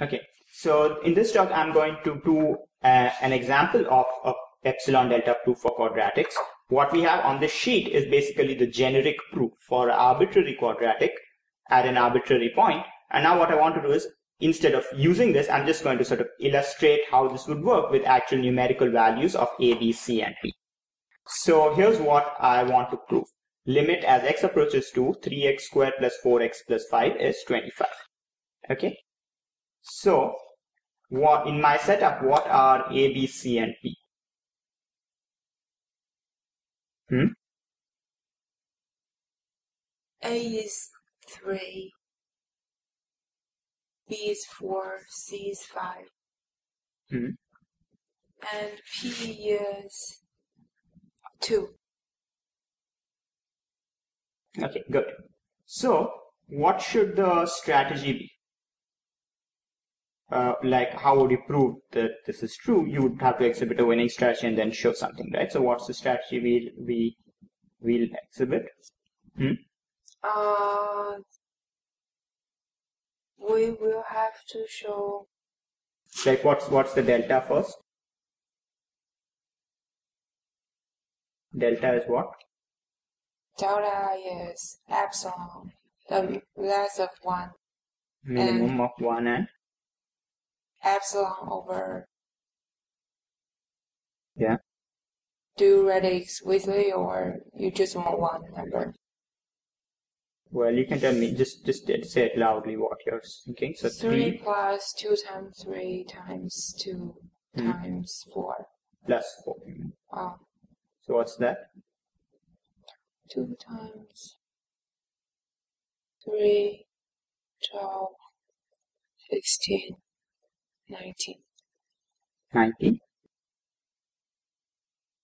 Okay, so in this talk, I'm going to do uh, an example of a epsilon delta proof for quadratics. What we have on this sheet is basically the generic proof for arbitrary quadratic at an arbitrary point. And now what I want to do is instead of using this, I'm just going to sort of illustrate how this would work with actual numerical values of a, b, c, and p. So here's what I want to prove. Limit as x approaches 2, 3x squared plus 4x plus 5 is 25. Okay. So what in my setup, what are a, b, c, and p? Hmm? A is 3, B is 4, C is 5, Hmm. and P is 2. Okay, good. So, what should the strategy be? Uh, like, how would you prove that this is true? You would have to exhibit a winning strategy and then show something, right? So, what's the strategy we we will exhibit? Hmm? Uh, we will have to show Like, what's what's the delta first? Delta is what? delta is epsilon, the less of 1, Minimum of one and epsilon over. Yeah. Do you write it explicitly or you just want one number? well, you can tell me just just say it loudly what you're thinking. So 3 three plus 2 times 3 times 2 Hmm. times 4. plus four. Oh, So what's that? 2 times 3, 12, 16, 19. 90.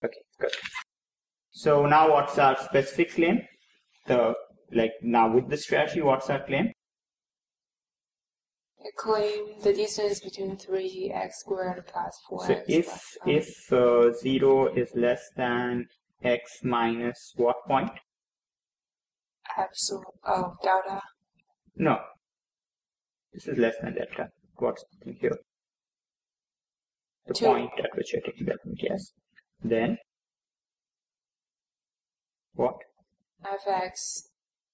Okay, good. So now what's our specific claim? The like now with the strategy, what's our claim? I claim the distance between 3x squared plus 4x So if if uh, zero is less than x minus what point? Absolute oh, delta, No, this is less than delta. What's the thing here? The Two. point at which you're taking that point. Yes. Then what? fx,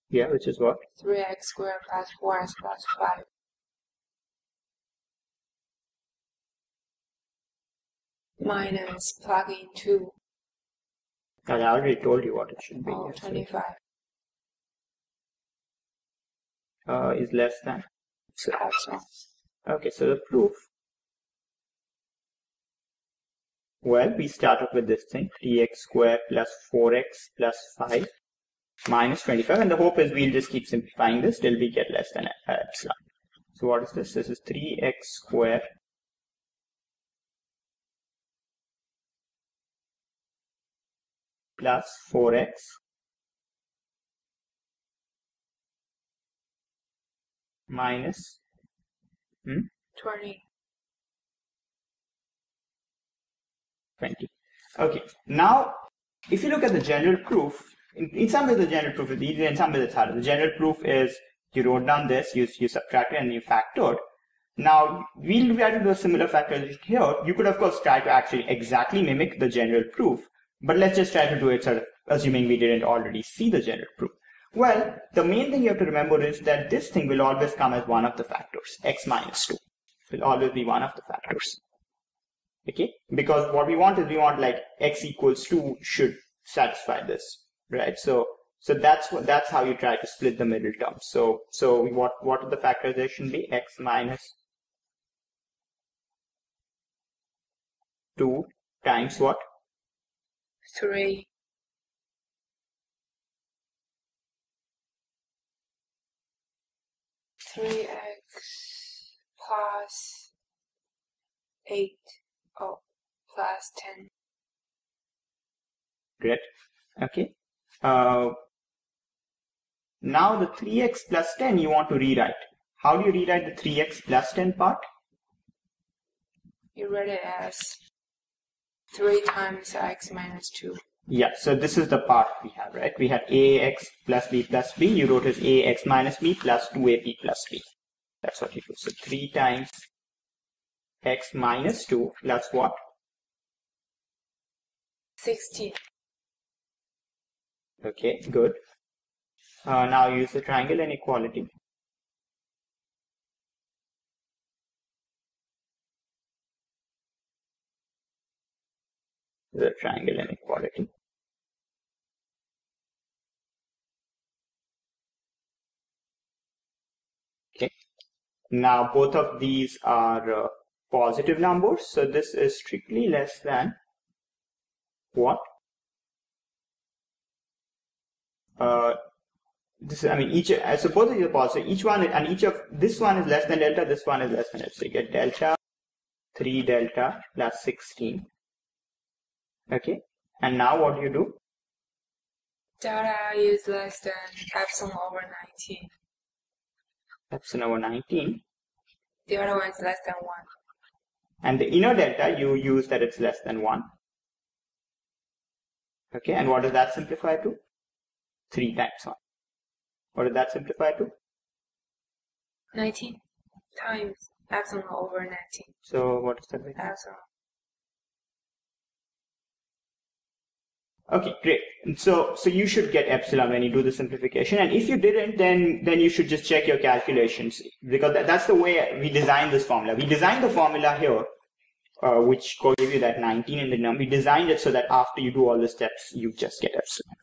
Yeah, which is what? 3x squared plus 4x plus 5. Minus plug in 2, I already told you what it should be. oh, yes, 25. Uh, is less than. So, okay, so the proof. Well, we start off with this thing, 3x squared plus 4x plus 5 minus 25. And the hope is we'll just keep simplifying this till we get less than uh, epsilon. So what is this? This is 3x squared plus 4x minus 20. 20. Okay, now if you look at the general proof, in, in some ways the general proof is easier, in some ways it's harder. The general proof is you wrote down this, you, you subtracted and you factored. Now, we'll try to do a similar factorization here. You could of course try to actually exactly mimic the general proof, but let's just try to do it sort of assuming we didn't already see the general proof. Well, the main thing you have to remember is that this thing will always come as one of the factors, x minus 2 will always be one of the factors okay? Because what we want is we want like x equals 2 should satisfy this right? So so that's what that's how you try to split the middle term. So so we want what the factorization be? x minus 2 times what? 3 3x plus 8 Oh, 10. Great. Okay. Uh, now the 3x plus 10 you want to rewrite. How do you rewrite the 3x plus 10 part? You write it as 3 times x minus 2. Yeah, so this is the part we have, right? We have ax plus b plus b. You wrote as ax minus b plus 2ab plus b. That's what you do. So 3 times x minus 2 plus what? 16. Okay, good. Uh, now use the triangle inequality. The triangle inequality. Okay. Now both of these are uh, positive numbers, so this is strictly less than what? Uh, this is I mean each I suppose it is positive. Each one and each of this one is less than delta. This one is less than delta. So you get delta three delta plus sixteen. Okay, and now what do you do? Delta is less than epsilon over 19. Epsilon over nineteen, The other one is less than 1. And the inner delta you use that it's less than one. Okay, and what does that simplify to? Three times one. What does that simplify to? 19 times epsilon over 19. So what does that? Epsilon. Okay, great. So, so you should get epsilon when you do the simplification. And if you didn't, then, then you should just check your calculations because that, that's the way we designed this formula. We designed the formula here, uh, which gave you that 19 in the number. We designed it so that after you do all the steps, you just get epsilon.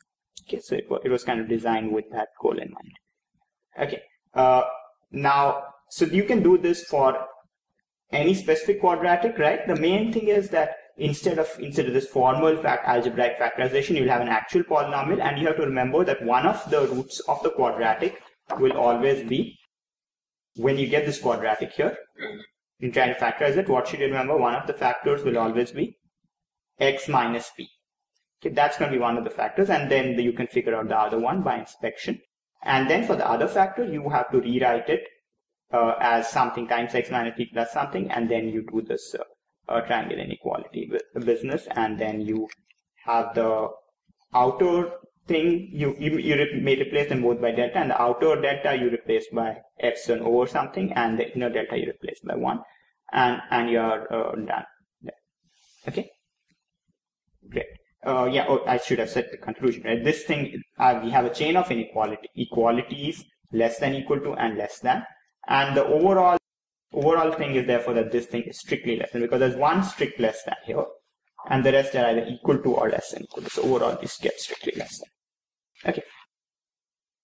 Okay, so it was, it was kind of designed with that goal in mind. Okay, uh, now, so you can do this for any specific quadratic, right? The main thing is that instead of instead of this formal fact algebraic factorization, you'll have an actual polynomial, and you have to remember that one of the roots of the quadratic will always be when you get this quadratic here. In trying to factorize it, what should you remember? One of the factors will always be x minus p. Okay, that's going to be one of the factors, and then you can figure out the other one by inspection. And then for the other factor, you have to rewrite it uh, as something times x minus p plus something, and then you do this uh, uh, triangle inequality business, and then you have the outer thing you you, you re- may replace them both by delta, and the outer delta you replace by epsilon over something, and the inner delta you replace by one, and and you're uh, done. There. Okay, great. Uh, yeah, oh, I should have said the conclusion. Right? This thing, uh, we have a chain of inequality equalities less than equal to and less than, and the overall overall thing is therefore that this thing is strictly less than because there's one strict less than here, and the rest are either equal to or less than equal to. So overall, this gets strictly less than. Okay,